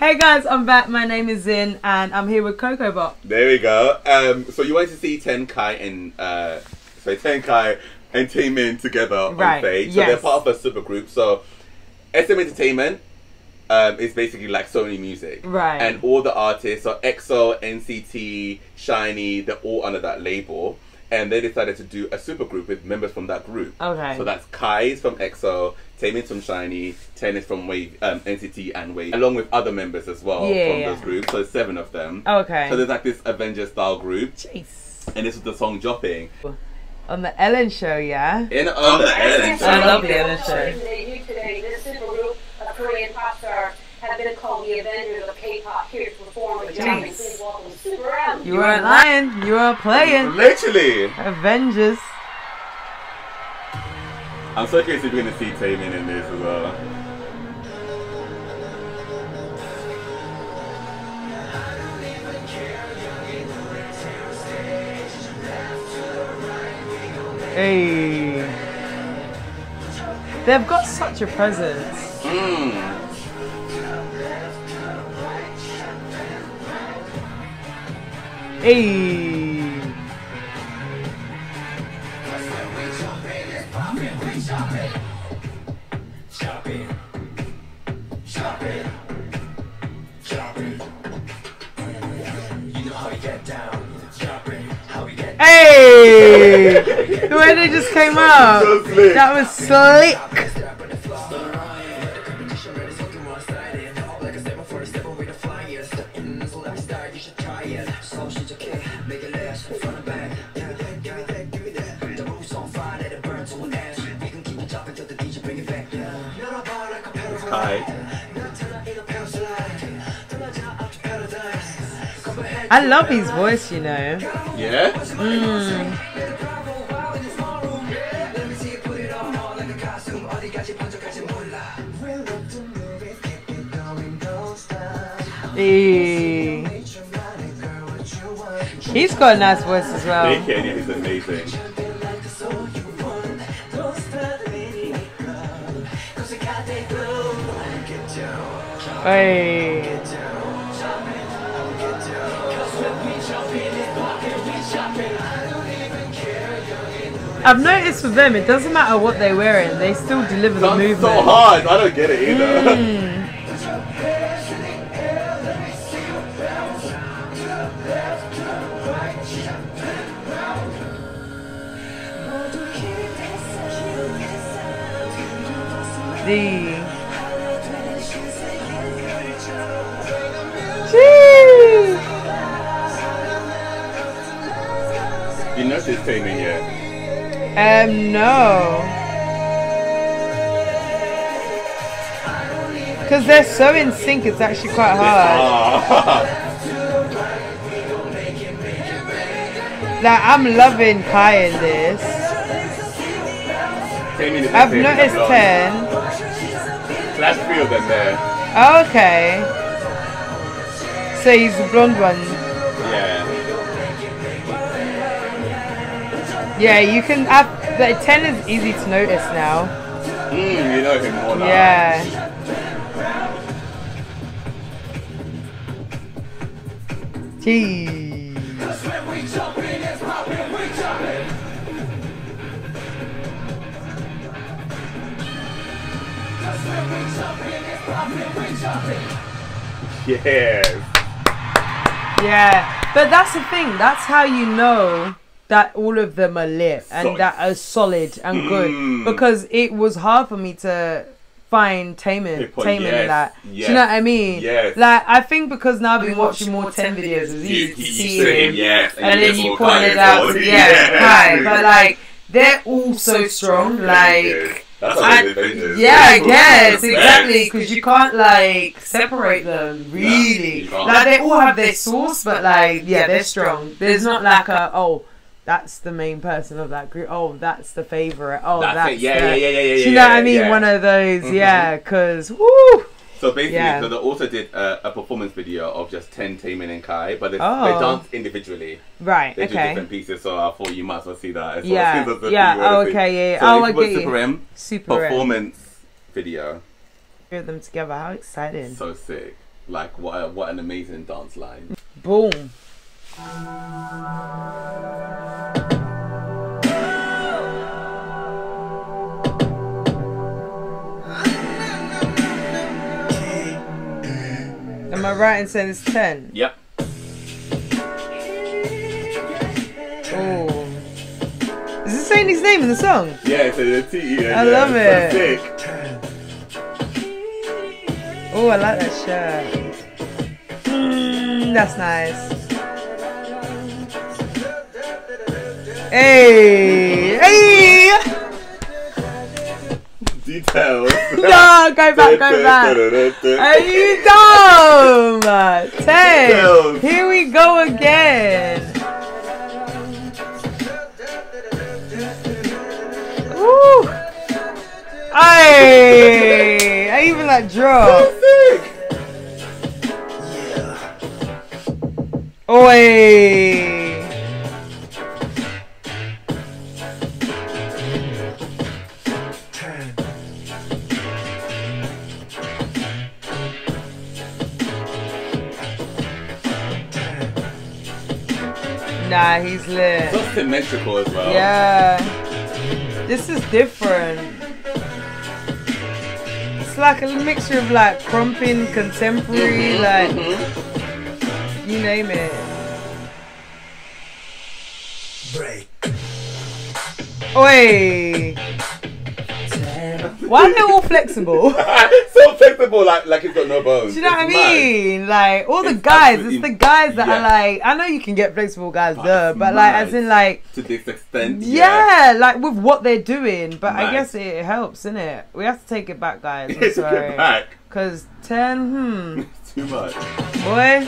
Hey guys, I'm back. My name is Zin, and I'm here with Coco Bot. There we go. Um, so you wanted to see Tenkai and uh, so Tenkai and Taemin together Right, on stage. So yes. they're part of a super group. So SM Entertainment um, is basically like Sony Music, Right. And all the artists, so EXO, NCT, SHINee, they're all under that label. And they decided to do a super group with members from that group. Okay. So that's Kai's from EXO, Taemin's from SHINee, Ten is from WayV, um, NCT and WayV, along with other members as well Yeah, from yeah. those groups. So seven of them. Okay. So there's like this Avengers style group, Jeez. and this is the song Jopping. On the Ellen Show, yeah? In on the Ellen show. I love the Ellen Show. They do today. This supergroup of Korean pop stars have been called the Avengers of K-pop here to perform with Johnny. Jeez. Please welcome Super M. You aren't lying. You weren't playing. Literally. Avengers. I'm so curious if you're gonna see Taemin in this as well. Hey. They've got such a presence. Mm. Hey. Hey! The way they just came out. So. That was slick. Kai. I love his voice, you know. Yeah. Hmm. Hey. He's got a nice voice as well. Kenya is amazing. Hey. I've noticed with them, it doesn't matter what they're wearing, they still deliver the That's movement. so hard. I don't get it either. Mm. Noticed Taemin yet? Um, no. Because they're so in sync, it's actually quite hard. Ah. Like, I'm loving Kai in this. I've noticed 10. That's three of them there. Oh, okay. So he's the blonde one. Yeah, you can have. The 10 is easy to notice now. Mm, you know him more now. Yeah. Gee. Yes. Yeah, but that's the thing. That's how you know that all of them are lit and that are solid and good. Mm. Because it was hard for me to find Taemin, People, Taemin yes, in that. Do you know what I mean? yes. Like I think because now I've been watching more ten videos, it's easy to see him. yes, and then you pointed out, kind to, of- yeah, Kai. But like they're all so strong. Like That's I- how they Avengers. yeah, I guess exactly because you can't like separate them really. you can't. like they all have their source, but like yeah, they're strong. There's not like a oh. That's the main person of that group. Oh, that's the favorite. Oh, That's that's, it. Yeah, the, yeah, yeah, yeah, yeah, Do you know what I mean? yeah. One of those, Mhm. yeah. Because woo, So basically, Yeah. so they also did a, a performance video of just ten Taemin and Kai, but they, Oh. they dance individually. right, They do different pieces, so I thought you might as well see that. As Yeah, that's the yeah, thing you wanna oh, okay, yeah, yeah. So Oh, if I you put you. Super M super performance video, Hear them together. How exciting! so sick. Like what? A, what an amazing dance line. Boom. Am I right in saying it's 10? Yep. Oh. Is it saying his name in the song? Yeah, it's a T. Yeah, I yeah, love so it. Oh, I like that shirt. Mm, that's nice. Hey! Hey! Details. No, go back, go back. Are you dumb? Ten. Here we go again. Woo! Hey! I even that drop. Oi! Lit. So symmetrical as well. Yeah. This is different. It's like a mixture of like krumping, contemporary, mm-hmm, like mm-hmm. you name it. Break. Oi! Why are they all flexible? so flexible, like like it's got no bones. Do you know what I It's mad. mean? Like all the It's guys, it's the guys that are like I know you can get flexible guys But there, but like as mad. in like To this extent. yeah, like with what they're doing. But I guess it helps, innit? We have to take it back, guys. I'm It's sorry. back. Cause ten, hmm, too much. boy.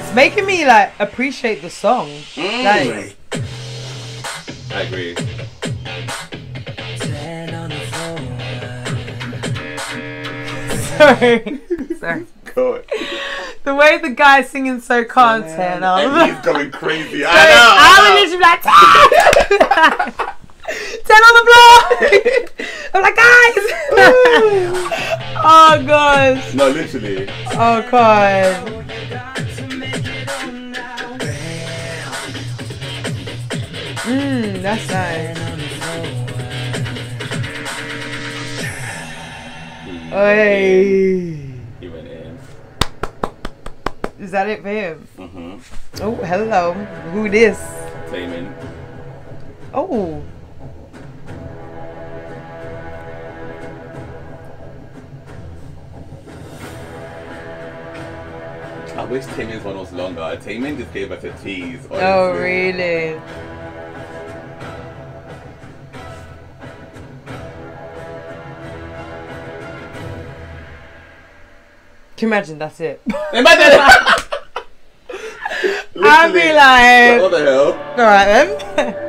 It's making me like appreciate the song. Like, Break. I agree. Ten on the floor. sorry, sorry. Go on. The way the guy's singing so content ten. And he's going crazy. I I know. was literally like ten, ten on the floor. I'm like guys. oh gosh. No, literally. Oh god. That's nice. Hey. He went in. Is that it for him? Mm-hmm. Oh, hello. Who this? Taemin. Oh. I wish Taemin's one was longer. Taemin just gave us a tease. Oh, really? Can you imagine that's it? Imagine. I'd be like, What the hell? alright then.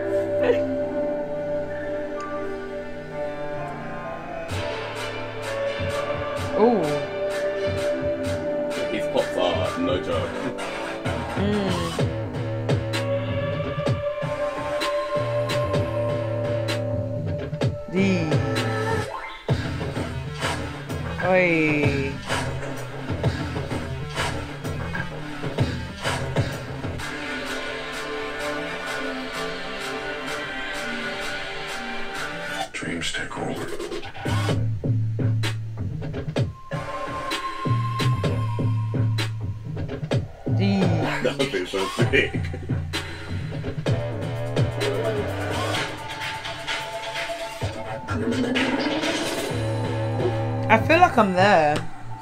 That would be so sick. I feel like I'm there.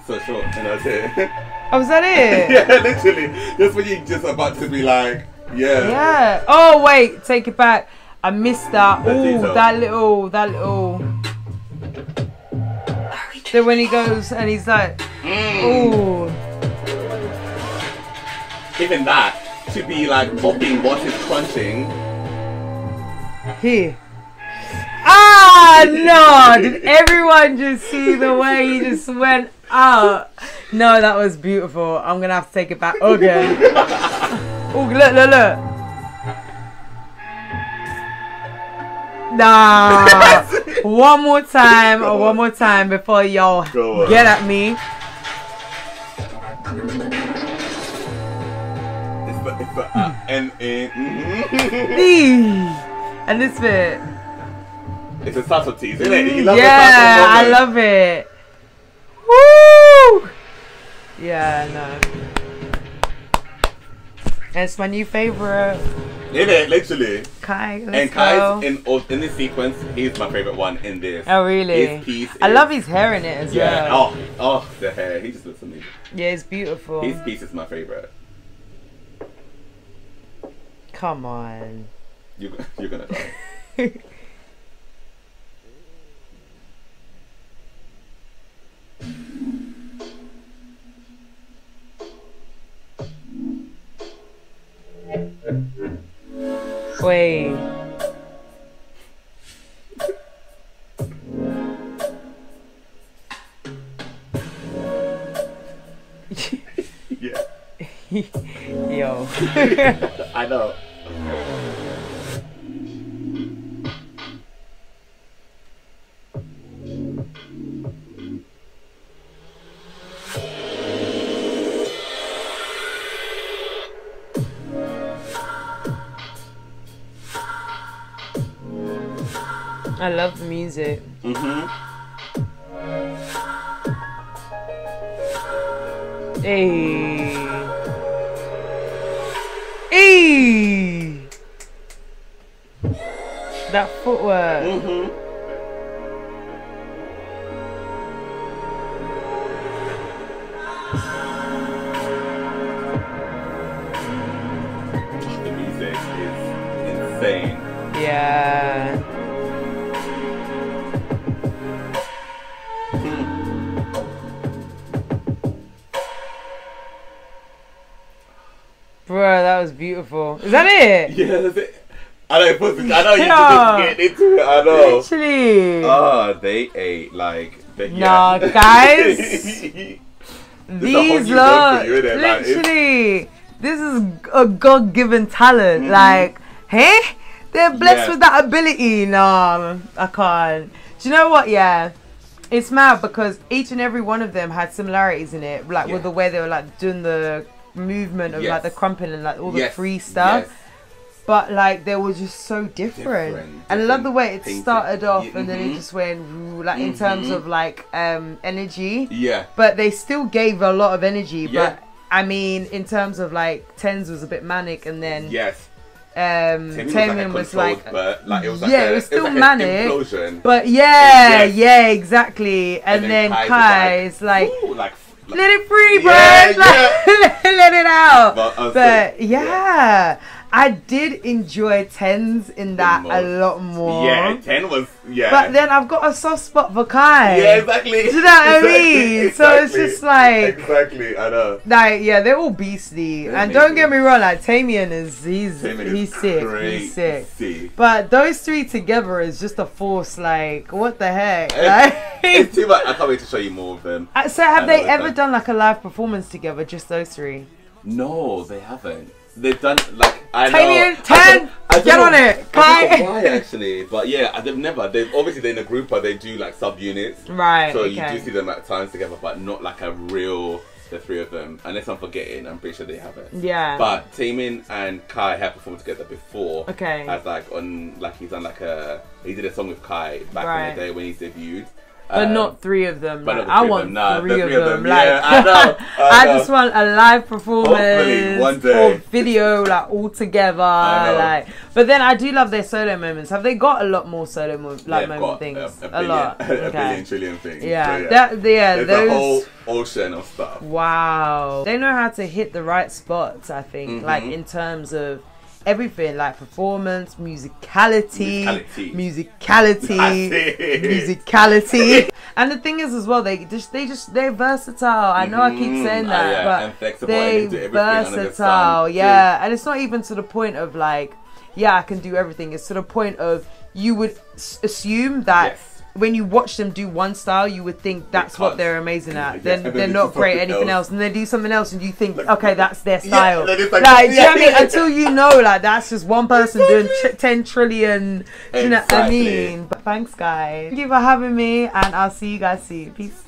So short, and that's it. Oh, was that it? yeah, literally. That's when you're just about to be like, yeah. Yeah. Oh wait, take it back. I missed that. Oh, that little, that little. So when he goes and he's like, Mm. oh, Even that, to be like popping what is crunching. here. Ah no! Did everyone just see the way he just went out? No, that was beautiful. I'm gonna have to take it back again. oh, look, look, look. Nah. one more time, or one more time before y'all get at me. It's the, it's the, uh, and, and, mhm. And this bit. It's a subtleties, isn't it? Love yeah, I love it. Woo! Yeah, no. It's my new favorite. It? Literally. Kai, and go. Kai's in in this sequence, he's my favorite one in this. Oh really? His piece I is- love his hair in it as Yeah. well. Oh, oh, the hair. He just looks amazing. Yeah, it's beautiful. His piece is my favorite. Come on. You, you're gonna die. Wait. yeah. Yo. I know. I love the music. Mm-hmm. Hey. Hey. That footwork. Mm-hmm. Is that it? Yeah, that's it. I know, I know you Yeah. just get into it. I know. Literally. Oh, they ate like. They, Nah, guys. This These whole new world lot, for you, innit? Like, literally, this is a God-given talent. Mhm. Like, hey, they're blessed Yeah. with that ability. Nah, I can't. Do you know what? Yeah, it's mad because each and every one of them had similarities in it, like Yeah. with the way they were like doing the movement of like the krumping and like all the Yes, free stuff. yes. But like they were just so different, Different, and I love the way it painted. started off, Yeah, and then it mhm. just went like in terms Mhm. of like um energy Yeah. but they still gave a lot of energy. Yeah. But I mean, in terms of like tens was a bit manic, and then Yes. um, Tammy Taemin was was like, like, a controlled, but like it was like yeah, a, it was still like manic. Implosion. but yeah, Yes. yeah, exactly. And, then, Kai's Kai was is like, Ooh, like, like let it free, bro. Yeah, Like, let it out. But, uh, But so- yeah, I did enjoy tens in that a lot more. yeah, ten was yeah. But then I've got a soft spot for Kai. yeah, exactly. Do you know what I Exactly, mean? So it's just like- exactly. I know. Like yeah, they're all beastly, They're and don't get me wrong, like Taemin is he's Taemin is he's sick, he's sick. But those three together is just a force. Like what the heck? It's Like, too much. I can't wait to show you more of them. Uh, so have I they ever done like a live performance together? Just those three? No, they haven't. They've done like I know. Taemin, I ten, don't- I don't get know- on it, I don't Kai. know why actually, but yeah, they've never. They've obviously they're in a group, but they do like sub units. Right. So okay. you do see them at times together, but not like a real the three of them. Unless I'm forgetting, I'm pretty sure they haven't. yeah. But Taemin and Kai have performed together before. Okay. As like on like he's done like a he did a song with Kai back Right. in the day when he debuted. But Um, not three of them. but like, the I want them, nah, the three, of three of them. them, Like, yeah, I know, I I know. just want a live performance or video, like all together. Like, but then I do love their solo moments. Have they got a lot more solo mo- like moment got things? A, a, A, billion, lot. a Okay. billion trillion things. yeah. So, that yeah. There's those. a whole ocean of stuff. Wow. They know how to hit the right spots, I think. Mhm. Like in terms of everything, like performance, musicality, Musicality. musicality, and the thing is as well, they just they just they're versatile. I know I keep Mhm. saying Ah, that, yeah, but they and they do everything under the versatile, sun, yeah. And it's not even to the point of like, yeah, I can do everything. It's to the point of you would s- assume that Yes. When you watch them do one style, you would think that's what they're amazing at. yeah, Then they're not great at anything else. else, and they do something else, and you think, Like- okay, that's their style. it's like, like- you know I mean? yeah. Until you know, like that's just one person doing tr- ten trillion. Do you know what I mean? But thanks, guys. Thank you for having me, and I'll see you guys soon. Peace.